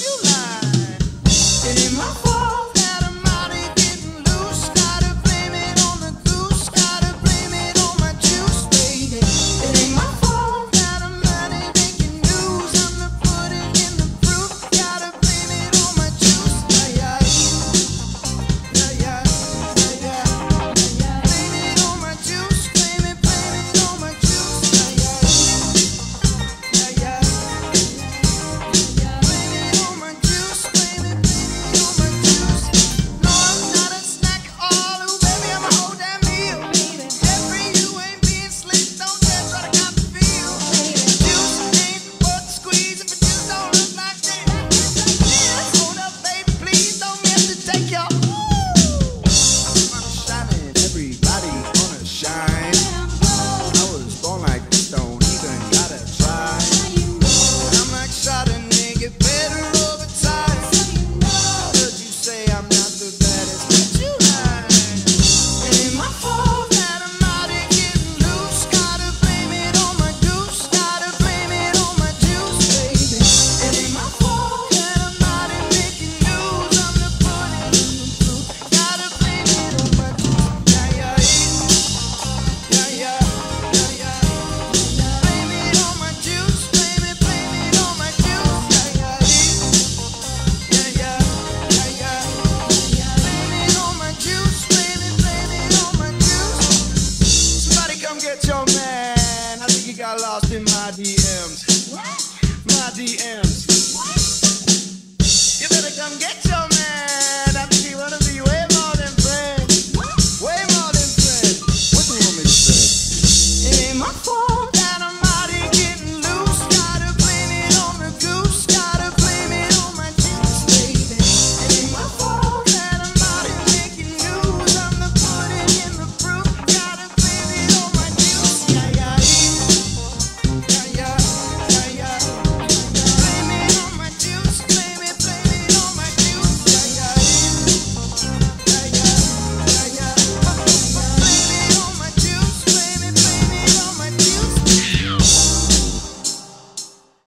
you lie. get your man. I think he got lost in my DM.